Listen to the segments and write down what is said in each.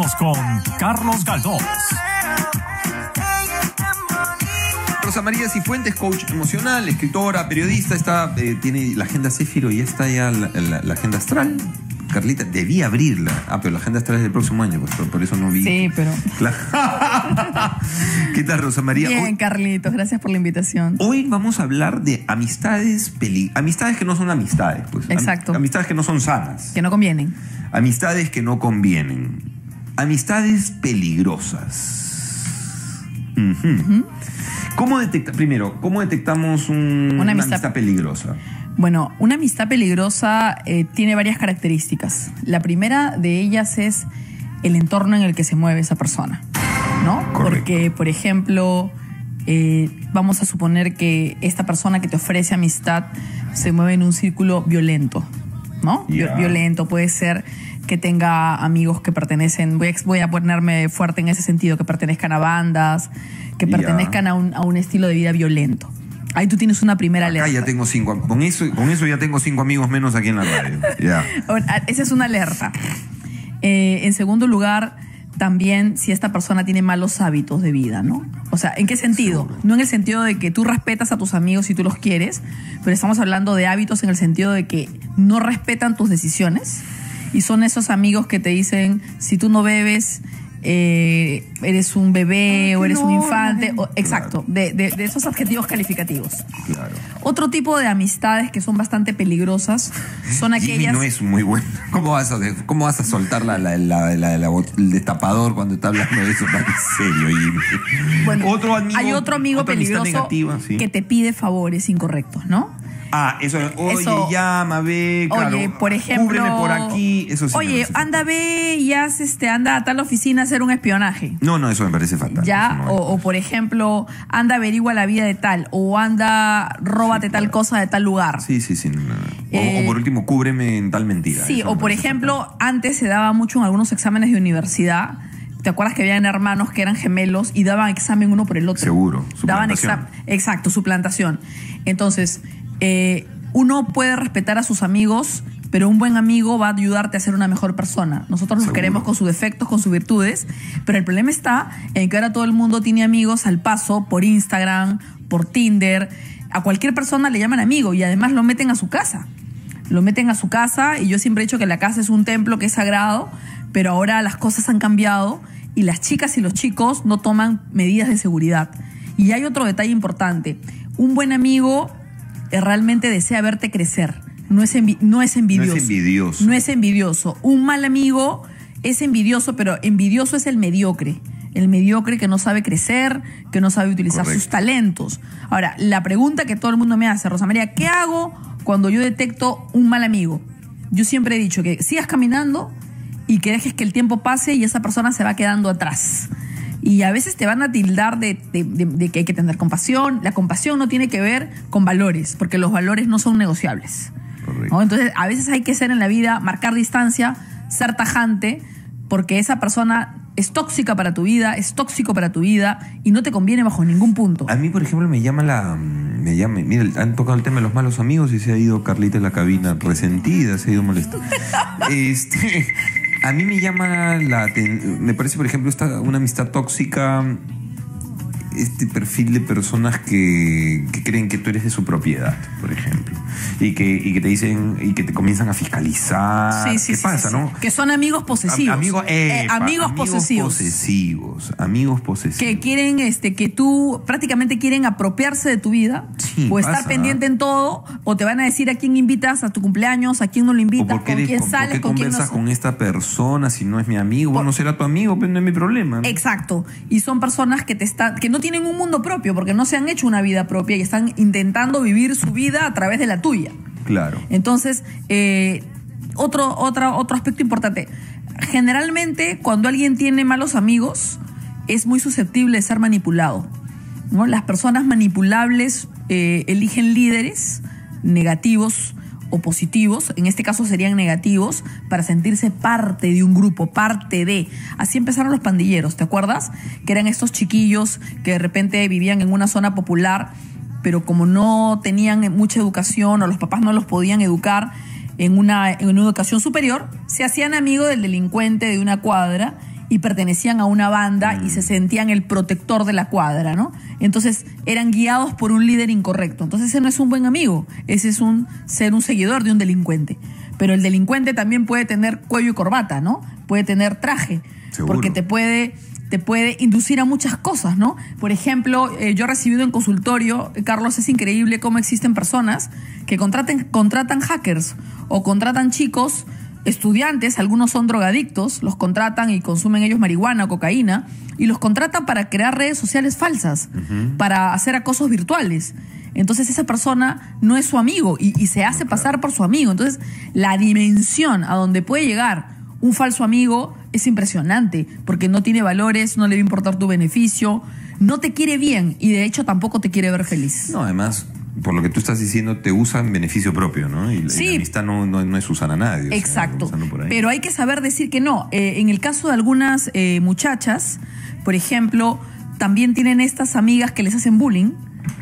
Regresamos con Carlos Galdós. Rosa María Cifuentes, coach emocional, escritora, periodista, está, eh, tiene la agenda Céfiro y está ya la, la- la agenda astral. Carlita, debía abrirla. Ah, pero la agenda astral es del próximo año, pues por, por eso no vi. Sí, pero. ¿Qué tal, Rosa María? Bien, Hoy, Carlitos, gracias por la invitación. hoy vamos a hablar de amistades peli amistades que no son amistades, pues. Am- Exacto. amistades que no son sanas. Que no convienen. Amistades que no convienen. Amistades peligrosas. ¿Cómo detecta, primero, cómo detectamos un- una, amistad- amistad... peligrosa? Bueno, una amistad peligrosa eh, tiene varias características. La primera de ellas es el entorno en el que se mueve esa persona, ¿no? Correcto. Porque, por ejemplo, eh, vamos a suponer que esta persona que te ofrece amistad se mueve en un círculo violento, ¿no? Violento puede ser que tenga amigos que pertenecen, voy a, voy a ponerme fuerte en ese sentido, que pertenezcan a bandas, que pertenezcan a un, a un estilo de vida violento. Ahí tú tienes una primera alerta. ya tengo cinco. Con eso, con eso ya tengo cinco amigos menos aquí en la radio. Ya. Ahora, Esa es una alerta. Eh, en segundo lugar, también si esta persona tiene malos hábitos de vida, ¿no? O sea, ¿en qué sentido? No en el sentido de que tú respetas a tus amigos y tú los quieres, pero estamos hablando de hábitos en el sentido de que no respetan tus decisiones y son esos amigos que te dicen, si tú no bebes, eh, eres un bebé o eres un infante. o- exacto, Claro. de, de- de esos adjetivos calificativos. Claro. Otro tipo de amistades que son bastante peligrosas son Jimmy aquellas... no es muy bueno. ¿Cómo vas a, cómo vas a soltar la, la- la- la- la bot- el destapador cuando está hablando de eso tan serio, Jimmy? Bueno, otro amigo, hay otro amigo peligroso negativa, sí. que te pide favores incorrectos, ¿no? Ah, eso, oye, Eso- llama, ve, claro. Oye, por ejemplo, Cúbreme por aquí, eso sí. Oye, anda ve y haz este, anda a tal oficina a hacer un espionaje. No, no, eso me parece fatal. Ya, no o, o, por ejemplo, anda averigua la vida de tal, o anda róbate tal cosa de tal lugar. Sí, sí, sí. no, no. O, Eh, o por último, cúbreme en tal mentira. Sí, o por ejemplo, antes se daba mucho en algunos exámenes de universidad. ¿Te acuerdas que habían hermanos que eran gemelos y daban examen uno por el otro? Seguro, Daban examen. Exacto, suplantación. Entonces, eh, uno puede respetar a sus amigos, pero un buen amigo va a ayudarte a ser una mejor persona. Nosotros nos Seguro. queremos con sus defectos, con sus virtudes, pero el problema está en que ahora todo el mundo tiene amigos al paso por Instagram, por Tinder. A cualquier persona le llaman amigo y además lo meten a su casa lo meten a su casa y yo siempre he dicho que la casa es un templo que es sagrado, pero ahora las cosas han cambiado y las chicas y los chicos no toman medidas de seguridad. Y hay otro detalle importante, un buen amigo realmente desea verte crecer, no es, envi- no es envidioso. envidioso. No es envidioso. Un mal amigo es envidioso, pero envidioso es el mediocre. El mediocre que no sabe crecer, que no sabe utilizar Correcto. sus talentos. Ahora, la pregunta que todo el mundo me hace, Rosa María, ¿qué hago cuando yo detecto un mal amigo? Yo siempre he dicho que sigas caminando y que dejes que el tiempo pase y esa persona se va quedando atrás. Y a veces te van a tildar de, de- de- de que hay que tener compasión. La compasión no tiene que ver con valores, porque los valores no son negociables. Correcto. ¿no? Entonces, a veces hay que ser en la vida, marcar distancia, ser tajante, porque esa persona es tóxica para tu vida, es tóxico para tu vida y no te conviene bajo ningún punto. A mí, por ejemplo, me llama la. Me llama, mira, han tocado el tema de los malos amigos y se ha ido Carlita en la cabina resentida, se ha ido molesta. este, a mí me llama la. Me parece, por ejemplo, esta, una amistad tóxica. Este perfil de personas que, que creen que tú eres de su propiedad, por ejemplo. Y que, y que te dicen. Y que te comienzan a fiscalizar. Sí, sí, ¿Qué sí, pasa, no? Que son amigos posesivos. Eh, amigos posesivos. posesivos. Amigos posesivos. que quieren este que tú prácticamente quieren apropiarse de tu vida o estar pendiente en todo o te van a decir a quién invitas a tu cumpleaños a quién no lo ¿O invitas por con qué, eres- quién con- por sales qué con quién no conversas con esta persona si no es mi amigo? Bueno, será tu amigo, pero no es mi problema. ¿no? Exacto. Y son personas que te están, que no tienen un mundo propio, porque no se han hecho una vida propia y están intentando vivir su vida a través de la tuya. Claro. Entonces, eh, otro, otro, otro aspecto importante. Generalmente, cuando alguien tiene malos amigos, es muy susceptible de ser manipulado. ¿no? Las personas manipulables eh, eligen líderes negativos o positivos, en este caso serían negativos, para sentirse parte de un grupo, parte de. Así empezaron los pandilleros, ¿te acuerdas? Que eran estos chiquillos que de repente vivían en una zona popular, pero como no tenían mucha educación o los papás no los podían educar en una, en una educación superior, se hacían amigos del delincuente de una cuadra y pertenecían a una banda y Mm. se sentían el protector de la cuadra, ¿no? Entonces eran guiados por un líder incorrecto. Entonces ese no es un buen amigo, ese es un ser un seguidor de un delincuente. Pero el delincuente también puede tener cuello y corbata, ¿no? Puede tener traje, Seguro. porque te puede te puede inducir a muchas cosas, ¿no? Por ejemplo, eh, yo he recibido en consultorio, eh, Carlos, es increíble cómo existen personas que contraten, contratan hackers o contratan chicos, estudiantes, algunos son drogadictos, los contratan y consumen ellos marihuana o cocaína, y los contratan para crear redes sociales falsas, para hacer acosos virtuales. Entonces esa persona no es su amigo y, y se hace pasar por su amigo. Entonces la dimensión a donde puede llegar un falso amigo es impresionante, porque no tiene valores, no le va a importar tu beneficio, no te quiere bien y de hecho tampoco te quiere ver feliz. No, además, por lo que tú estás diciendo, te usa en beneficio propio, ¿no? Y, la- y Sí. la amistad no, no, no es usar a nadie. o sea, Exacto. usando por ahí. Pero hay que saber decir que no. Eh, en el caso de algunas eh, muchachas, por ejemplo, también tienen estas amigas que les hacen bullying,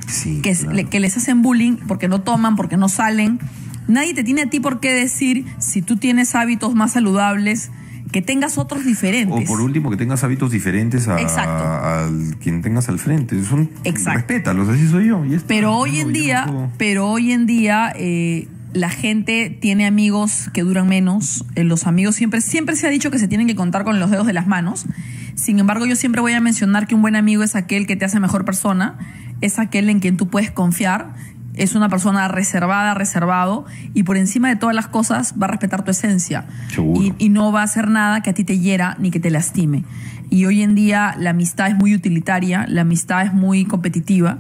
sí, que, claro. le- que les hacen bullying porque no toman, porque no salen. Nadie te tiene a ti por qué decir si tú tienes hábitos más saludables, que tengas otros diferentes. O por último, que tengas hábitos diferentes a, quien tengas al frente. Son, Exacto. Respétalos, así soy yo. y. Pero hoy No, en día, no pero hoy en día eh, la gente tiene amigos que duran menos. Eh, los amigos siempre, siempre se ha dicho que se tienen que contar con los dedos de las manos. Sin embargo, yo siempre voy a mencionar que un buen amigo es aquel que te hace mejor persona, es aquel en quien tú puedes confiar, es una persona reservada, reservado, y por encima de todas las cosas va a respetar tu esencia. Y, y no va a hacer nada que a ti te hiera ni que te lastime. Y hoy en día la amistad es muy utilitaria, la amistad es muy competitiva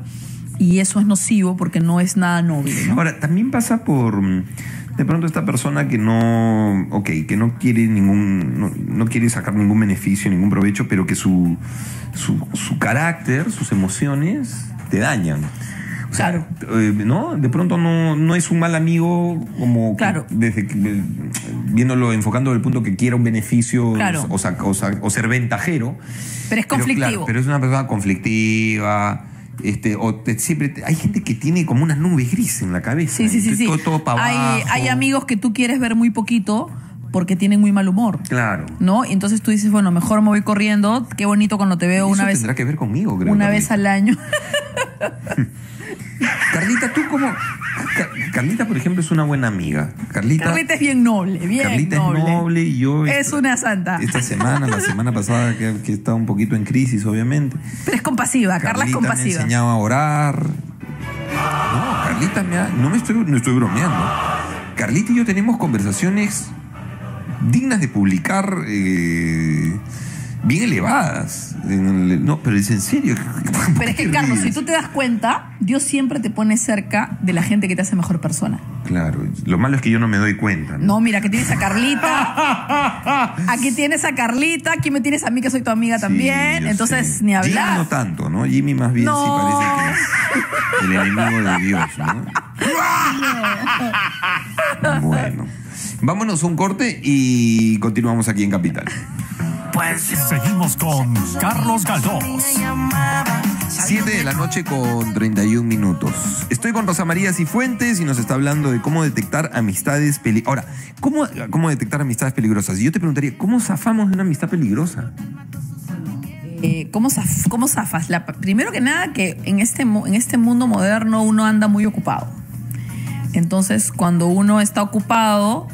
y eso es nocivo porque no es nada noble. ¿no? Ahora, también pasa por mm, de pronto esta persona que no, ok, que no quiere ningún, no, no quiere sacar ningún beneficio, ningún provecho, pero que su, su, su carácter, sus emociones te dañan. O sea, Claro. eh, ¿no? De pronto no, no es un mal amigo como que Claro. desde que- eh, viéndolo, enfocando el punto que quiera un beneficio Claro. o, sa- o sa- o ser ventajero. Pero es claro, conflictivo. pero es una persona conflictiva. Este, o te- siempre te- hay gente que tiene como una nube gris en la cabeza. Sí, sí, sí, sí. Todo, todo para hay, abajo. hay amigos que tú quieres ver muy poquito porque tienen muy mal humor. Claro. ¿No? Y entonces tú dices, bueno, mejor me voy corriendo. Qué bonito cuando te veo Eso una vez, tendrá que ver conmigo, creo. una vez al año. Carlita, tú como. Ca- Carlita, por ejemplo, es una buena amiga. Carlita. Carlita es bien noble, bien Carlita noble. es noble y yo. Es una santa. Esta semana, la semana pasada, que, que estaba un poquito en crisis, obviamente. Pero es compasiva, Carla es Carlita me ha compasiva. enseñado a orar. No, Carlita me ha- no me estoy, no estoy bromeando. Carlita y yo tenemos conversaciones dignas de publicar, eh, bien elevadas. No, pero es en serio. Pero es que, Carlos, si tú te das cuenta, Dios siempre te pone cerca de la gente que te hace mejor persona. Claro, lo malo es que yo no me doy cuenta. ¿no? No, mira, aquí tienes a Carlita. Aquí tienes a Carlita. Aquí me tienes a mí, que soy tu amiga también. Entonces, sé. ni Jimmy hablar. no tanto, ¿no? Jimmy más bien No. sí parece que es el enemigo de Dios, ¿no? bueno. Vámonos a un corte y continuamos aquí en Capital. Seguimos con Carlos Galdós. 7 de la noche con 31 minutos. Estoy con Rosa María Cifuentes y nos está hablando de cómo detectar amistades peligrosas. Ahora, ¿cómo, ¿cómo detectar amistades peligrosas? Y yo te preguntaría, ¿cómo zafamos de una amistad peligrosa? Eh, ¿cómo, zaf- cómo zafas? La- primero que nada, que en este, en este mundo moderno uno anda muy ocupado. Entonces, cuando uno está ocupado,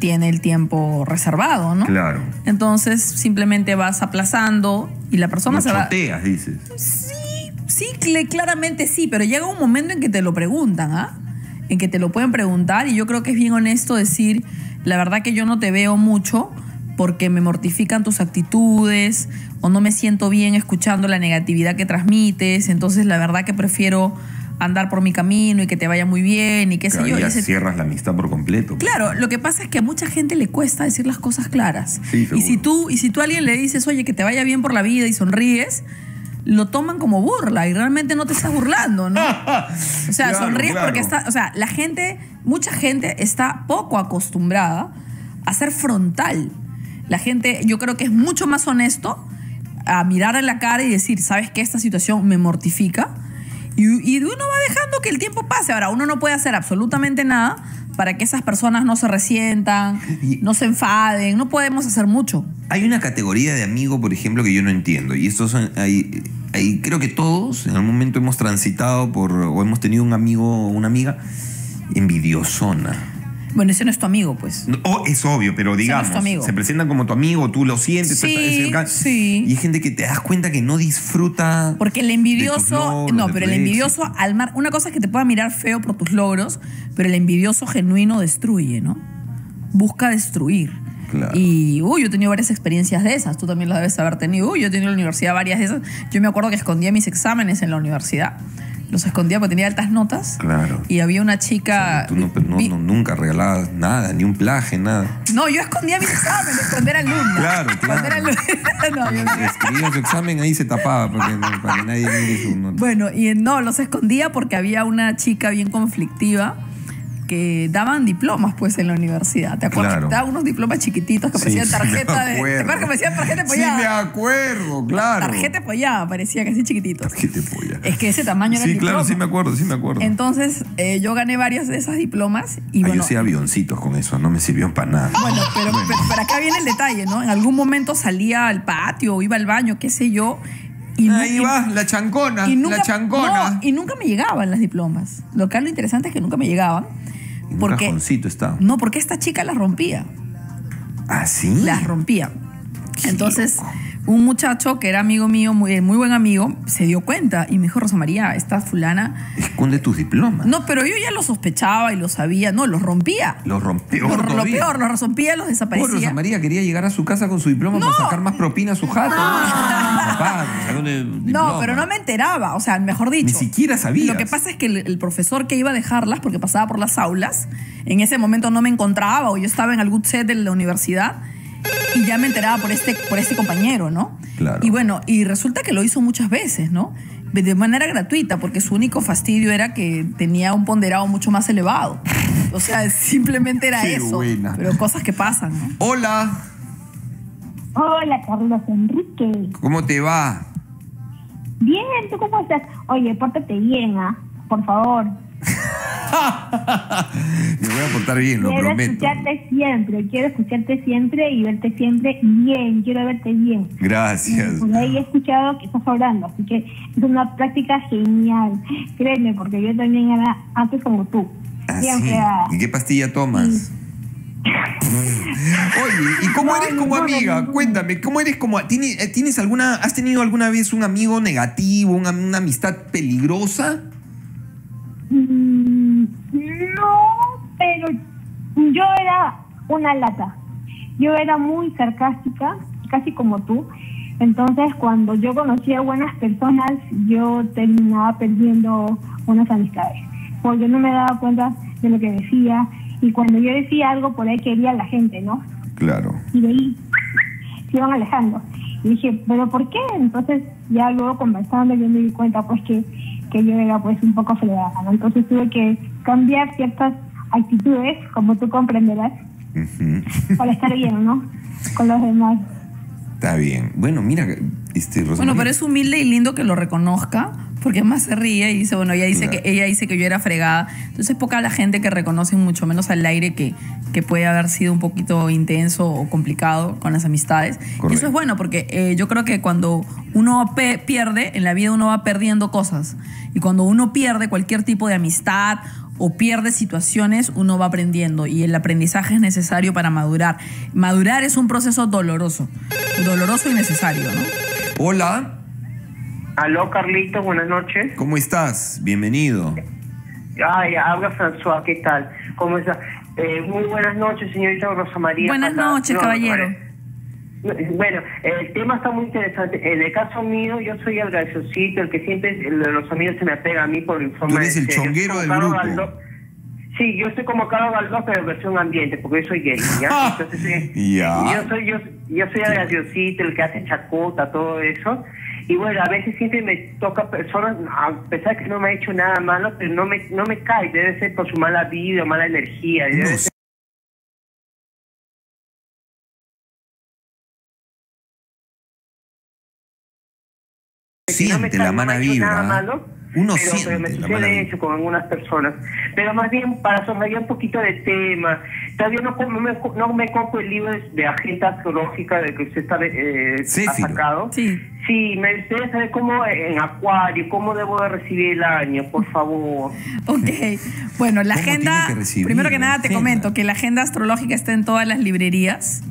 tiene el tiempo reservado, ¿no? Claro. Entonces, simplemente vas aplazando y la persona No se va. choteas, dices. Sí, sí, cl- claramente sí, pero llega un momento en que te lo preguntan, ¿ah? En que te lo pueden preguntar y yo creo que es bien honesto decir, la verdad que yo no te veo mucho porque me mortifican tus actitudes o no me siento bien escuchando la negatividad que transmites, entonces la verdad que prefiero andar por mi camino y que te vaya muy bien y qué sé yo. y ese- cierras la amistad por completo. Claro, lo que pasa es que a mucha gente le cuesta decir las cosas claras. Sí, y si tú y si tú a alguien le dices, "Oye, que te vaya bien por la vida" y sonríes, lo toman como burla y realmente no te estás burlando, ¿no? O sea, Claro, sonríes claro. porque está, o sea, la gente, mucha gente está poco acostumbrada a ser frontal. La gente, yo creo que es mucho más honesto a mirar a la cara y decir, ¿sabes qué? Esta situación me mortifica. Y, y uno va dejando que el tiempo pase. Ahora, uno no puede hacer absolutamente nada para que esas personas no se resientan, no se enfaden. No podemos hacer mucho. Hay una categoría de amigo, por ejemplo, que yo no entiendo. Y estos son. Hay, hay- creo que todos en algún momento hemos transitado por. o hemos tenido un amigo o una amiga envidiosona. Bueno, ese no es tu amigo, pues. No, oh, es obvio, pero no es digamos, tu amigo. se presentan como tu amigo, tú lo sientes, Sí, estás cerca. sí. Y hay gente que te das cuenta que no disfruta. Porque el envidioso, logros, no, pero el envidioso, éxito. al mar, una cosa es que te pueda mirar feo por tus logros, pero el envidioso genuino destruye, ¿no? Busca destruir. Claro. Y, uy, yo he tenido varias experiencias de esas, tú también las debes haber tenido. Uy, yo he tenido en la universidad varias de esas. Yo me acuerdo que escondía mis exámenes en la universidad. Los escondía porque tenía altas notas. Claro. Y había una chica. Tú no, no- vi- no- nunca regalabas nada, ni un plaje, nada. No, yo escondía mis exámenes cuando era alumna. Claro, Cuando claro. era alumna. No. Escribía su examen, ahí se tapaba porque no- para que nadie mire su nota. Bueno, y no, los escondía porque había una chica bien conflictiva que daban diplomas pues en la universidad. ¿Te acuerdas? Claro. Daban unos diplomas chiquititos que Sí, parecían sí, tarjeta me de. ¿Te acuerdas que parecían tarjeta Sí, me apoyada? acuerdo, claro. tarjeta apoyada, parecía que así chiquititos. ¿Qué te polla? Es que ese tamaño era Sí, el claro, sí me acuerdo, sí me acuerdo. Entonces, eh, yo gané varios de esos diplomas y Ah, bueno. yo hacía avioncitos con eso, no me sirvió para nada. Bueno, pero, pero, pero acá viene el detalle, ¿no? En algún momento salía al patio o iba al baño, qué sé yo. Y Ahí y- va, la chancona, y nunca, la chancona. no, y nunca me llegaban las diplomas. Lo que es lo interesante es que nunca me llegaban. En un Porque, cajoncito está. no, porque esta chica las rompía. ¿Ah, sí? Las rompía. Qué Entonces, loco. un muchacho que era amigo mío, muy, muy buen amigo, se dio cuenta y me dijo, Rosa María, esta fulana. Esconde tus diplomas. No, pero yo ya lo sospechaba y lo sabía. No, los rompía. Lo rompió. Lo, lo peor, los rompía, los Pobre Rosa desaparecía. María quería llegar a su casa con su diploma para sacar más propina a su jato. Papá, de No, diploma. pero no me enteraba, o sea, mejor dicho. Ni siquiera sabías. Lo que pasa es que el, el profesor que iba a dejarlas, porque pasaba por las aulas, en ese momento no me encontraba o yo estaba en algún set de la universidad y ya me enteraba por este, por este compañero, ¿no? Claro. Y bueno, y resulta que lo hizo muchas veces, ¿no? De manera gratuita, porque su único fastidio era que tenía un ponderado mucho más elevado. O sea, simplemente era Qué eso. buena. Pero cosas que pasan, ¿no? Hola, Hola, Carlos Enrique. ¿cómo te va? Bien, ¿tú cómo estás? Oye, pórtate bien, ¿ah? Por favor. Me voy a portar bien, lo quiero prometo. escucharte siempre, quiero escucharte siempre y verte siempre bien, quiero verte bien. Gracias. Por ahí he escuchado que estás hablando, así que es una práctica genial. Créeme, porque yo también era antes como tú. Ah, sí. ah, ¿Y qué pastilla tomas? Oye, ¿y cómo eres como amiga? Cuéntame, ¿cómo eres como ¿tienes, eh, ¿tienes alguna has tenido alguna vez un amigo negativo, una, una amistad peligrosa? Mm, No, pero yo era una lata. Yo era muy sarcástica, casi como tú. Entonces, cuando yo conocía buenas personas, yo terminaba perdiendo unas amistades. Porque no me daba cuenta de lo que decía. Y cuando yo decía algo, por ahí quería la gente, ¿no? Claro. Y de ahí se iban alejando. Y dije, ¿pero por qué? Entonces, ya luego conversando, yo me di cuenta, pues, que, que yo era, pues, un poco fregada, ¿no? Entonces tuve que cambiar ciertas actitudes, como tú comprenderás, Ujú. para estar bien, ¿no? Con los demás. Está bien. Bueno, mira, este Rosa Bueno, María, pero es humilde y lindo que lo reconozca, porque más se ríe y dice, bueno, ella dice que ella dice que yo era fregada. Entonces es poca la gente que reconoce mucho menos al aire que, que puede haber sido un poquito intenso o complicado con las amistades. Y Correcto. eso es bueno, porque eh, yo creo que cuando uno pierde, en la vida uno va perdiendo cosas. Y cuando uno pierde cualquier tipo de amistad o pierde situaciones, uno va aprendiendo. Y el aprendizaje es necesario para madurar. Madurar es un proceso doloroso. Doloroso y necesario, ¿no? Hola, Aló, Carlito, buenas noches. ¿cómo estás? Bienvenido. Ay, habla François, ¿qué tal? ¿Cómo está? Eh, muy buenas noches, señorita Rosa María. Buenas Pata- noches, caballero. Bueno, el tema está muy interesante. En el caso mío, yo soy el graciosito, el que siempre el de los amigos se me apega a mí por el forma Tú eres el chonguero del grupo. Sí, yo soy como Carlos Galdós, pero en versión ambiente, porque yo soy gay, ¿ya? Entonces, eh, yo soy yo, yo soy el graciosito, el que hace chacota, todo eso. Y bueno, a veces siempre me toca personas, a pesar que no me ha hecho nada malo, pero no me, no me cae, debe ser por su mala vida, mala energía. debe No ser- no Siente la no me mala vibra. nada ¿ah? malo, Uno pero, pero me siente la mala sucede eso con algunas personas. Pero más bien, para subrayar un poquito de tema, todavía no, no me, no me compro el libro de agenda astrológica de que usted está, eh, ha Céfiro. sacado. Sí. Sí, me gustaría saber cómo en Acuario, cómo debo de recibir el año, por favor. Ok. Bueno, la ¿Cómo agenda. que recibir primero que nada, te agenda? comento que la agenda astrológica está en todas las librerías.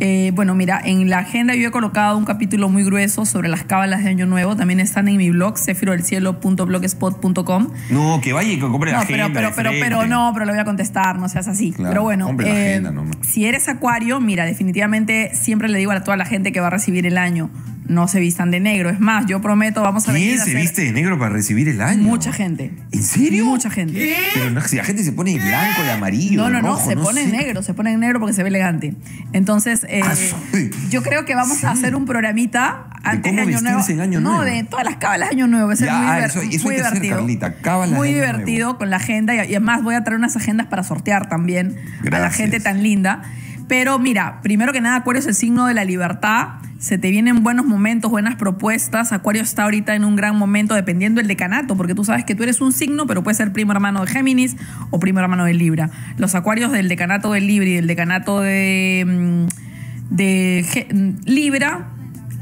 Eh, bueno, mira, en la agenda yo he colocado un capítulo muy grueso sobre las cábalas de Año Nuevo. También están en mi blog, cefirodelcielo.blogspot.com. No, que vaya y que compre la No, agenda. pero, pero, de pero, pero frente. no, pero lo voy a contestar, no seas así. Claro, pero bueno, compre la eh, agenda nomás. si eres acuario, mira, definitivamente siempre le digo a toda la gente que va a recibir el año, no se vistan de negro. Es más, yo prometo, vamos a venir ¿Quién a se viste de negro para recibir el año? Mucha gente. ¿En serio? Mucha gente. Pero no, si la gente se pone de blanco, de amarillo. No, no, no, se pone en negro, se pone en negro porque se ve elegante. Entonces, eh, Ah, yo creo que vamos a hacer un programita antes de, cómo Año Nuevo. Año no, Nuevo. de todas las cábalas Año Nuevo. Va a ser Ya, muy, ah, eso- eso muy hay que hacer, divertido. Carlita, cábalas muy divertido con la agenda y, y además voy a traer unas agendas para sortear también a la gente tan linda. Pero mira, primero que nada, Acuario es el signo de la libertad. Se te vienen buenos momentos, buenas propuestas. Acuario está ahorita en un gran momento dependiendo del decanato, porque tú sabes que tú eres un signo, pero puedes ser primo hermano de Géminis o primo hermano de Libra. Los Acuarios del decanato de Libra y del decanato de, mm, mm, Libra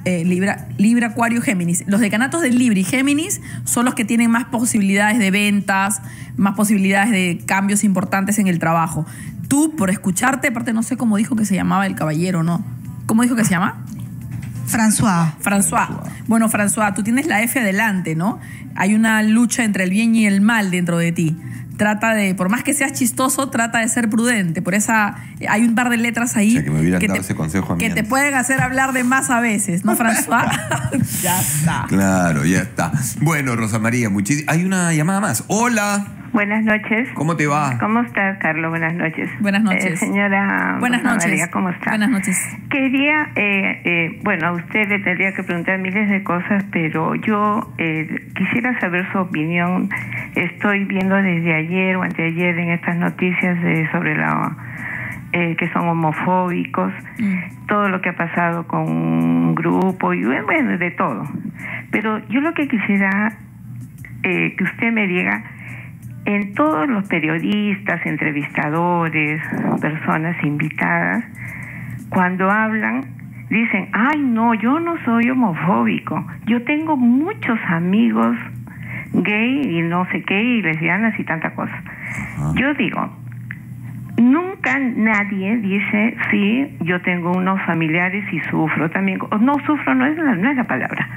eh, Libra, Libra, Acuario, Géminis. Los decanatos de Libra y Géminis son los que tienen más posibilidades de ventas, más posibilidades de cambios importantes en el trabajo. Tú, por escucharte, aparte no sé cómo dijo que se llamaba el caballero, ¿no? ¿Cómo dijo que se llama? François. François. Bueno, François, tú tienes la F adelante, ¿no? Hay una lucha entre el bien y el mal dentro de ti. Trata de, por más que seas chistoso, trata de ser prudente. Por esa, hay un par de letras ahí O sea, que me hubieran te, dado ese consejo a mí que te pueden hacer hablar de más a veces, ¿no, François? ya está. Claro, ya está. Bueno, Rosa María, muchísimas. Hay una llamada más. Hola. Buenas noches. ¿Cómo te va? ¿Cómo estás, Carlos? Buenas noches. Buenas noches. Eh, señora Buenas noches. María, ¿cómo está? Buenas noches. Quería, eh, eh, bueno, a usted le tendría que preguntar miles de cosas, pero yo eh, quisiera saber su opinión. Estoy viendo desde ayer o anteayer en estas noticias de, sobre la eh, que son homofóbicos, Mm. todo lo que ha pasado con un grupo y bueno, de todo. Pero yo lo que quisiera eh, que usted me diga, en todos los periodistas, entrevistadores, personas invitadas, cuando hablan, dicen, ay no, yo no soy homofóbico, yo tengo muchos amigos gay y no sé qué, y lesbianas y tanta cosa. Yo digo, nunca nadie dice, sí, yo tengo unos familiares y sufro también. o No, sufro no es la, no es la palabra.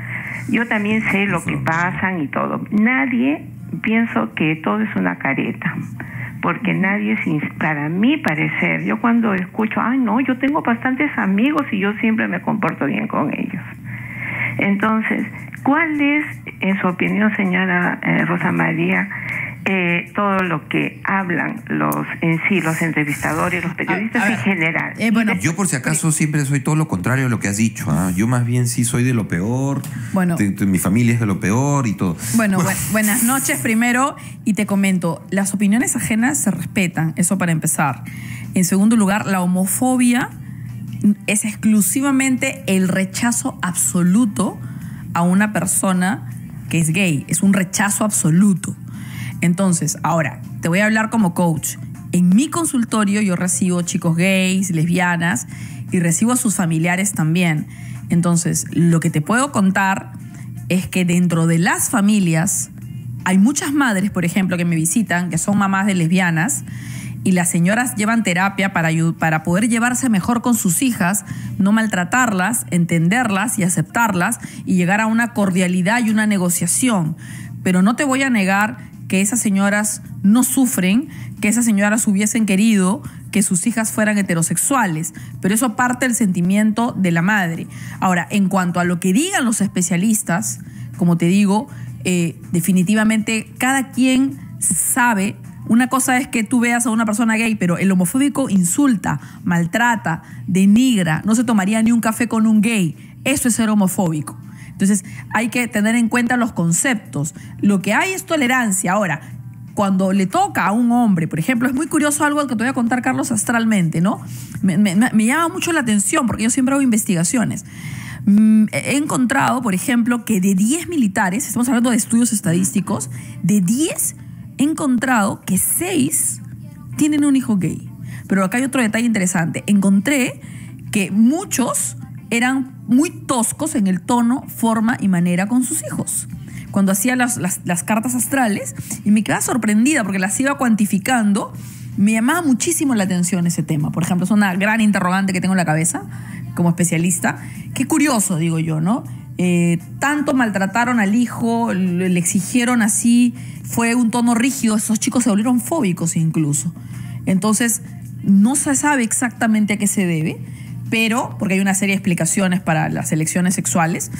Yo también sé lo que pasan y todo. Nadie, pienso que todo es una careta. Porque nadie, para mi parecer, yo cuando escucho, ay no, yo tengo bastantes amigos y yo siempre me comporto bien con ellos. Entonces, ¿cuál es, en su opinión, señora eh, Rosa María, eh, todo lo que hablan los en sí, los entrevistadores, los periodistas A- a en general? eh, bueno, Yo por si acaso siempre soy todo lo contrario a lo que has dicho. ¿ah? Yo más bien sí soy de lo peor. Bueno. De- de- mi familia es de lo peor y todo. Bueno, bu- buenas noches primero y te comento, las opiniones ajenas se respetan, eso para empezar. En segundo lugar, la homofobia es exclusivamente el rechazo absoluto a una persona que es gay, es un rechazo absoluto. Entonces, ahora, te voy a hablar como coach. En mi consultorio yo recibo chicos gays, lesbianas y recibo a sus familiares también. Entonces, lo que te puedo contar es que dentro de las familias hay muchas madres, por ejemplo, que me visitan, que son mamás de lesbianas, y las señoras llevan terapia para, para poder llevarse mejor con sus hijas, no maltratarlas, entenderlas y aceptarlas y llegar a una cordialidad y una negociación. Pero no te voy a negar que esas señoras no sufren, que esas señoras hubiesen querido que sus hijas fueran heterosexuales, pero eso parte del sentimiento de la madre. Ahora, en cuanto a lo que digan los especialistas, como te digo, eh, definitivamente cada quien sabe. Una cosa es que tú veas a una persona gay, pero el homofóbico insulta, maltrata, denigra, no se tomaría ni un café con un gay. Eso es ser homofóbico. Entonces hay que tener en cuenta los conceptos. Lo que hay es tolerancia. Ahora, cuando le toca a un hombre, por ejemplo, es muy curioso algo que te voy a contar, Carlos, astralmente, ¿no? Me, llama mucho la atención porque yo siempre hago investigaciones. Mm, He encontrado, por ejemplo, que de 10 militares, estamos hablando de estudios estadísticos, de 10 he encontrado que 6 tienen un hijo gay. Pero acá hay otro detalle interesante. Encontré que muchos eran muy toscos en el tono, forma y manera con sus hijos. Cuando hacía las, las- cartas astrales y me quedaba sorprendida porque las iba cuantificando, me llamaba muchísimo la atención ese tema. Por ejemplo, es una gran interrogante que tengo en la cabeza como especialista. Qué curioso, digo yo, ¿no? Eh, tanto maltrataron al hijo, le exigieron así, fue un tono rígido, esos chicos se volvieron fóbicos incluso. Entonces, no se sabe exactamente a qué se debe, pero, porque hay una serie de explicaciones para las elecciones sexuales,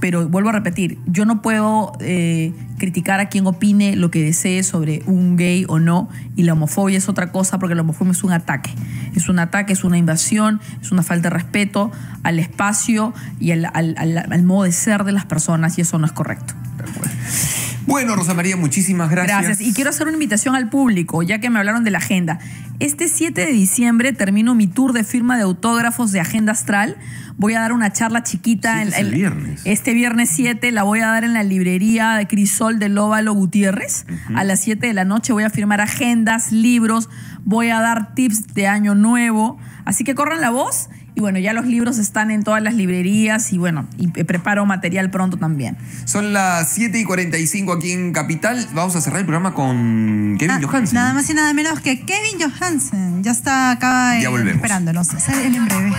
pero vuelvo a repetir, yo no puedo eh, criticar a quien opine lo que desee sobre un gay o no, y la homofobia es otra cosa, porque la homofobia es un ataque. Es un ataque, es una invasión, es una falta de respeto al espacio y al, modo de ser de las personas, y eso no es correcto. Bueno, Rosa María, muchísimas gracias. Gracias. Y quiero hacer una invitación al público, ya que me hablaron de la agenda. Este 7 de diciembre termino mi tour de firma de autógrafos de Agenda Astral. Voy a dar una charla chiquita. Sí, en- es el viernes. Este viernes 7 la voy a dar en la librería de Crisol de Lóbalo Gutiérrez. A las 7 de la noche voy a firmar agendas, libros, voy a dar tips de año nuevo. Así que corran la voz. Y bueno, ya los libros están en todas las librerías y bueno, y preparo material pronto también. Son las 7 y 45 aquí en Capital. Vamos a cerrar el programa con Kevin Ah, Johansen. Nada más y nada menos que Kevin Johansen. Ya está acá eh, Ya volvemos. esperándonos. Sale en breve.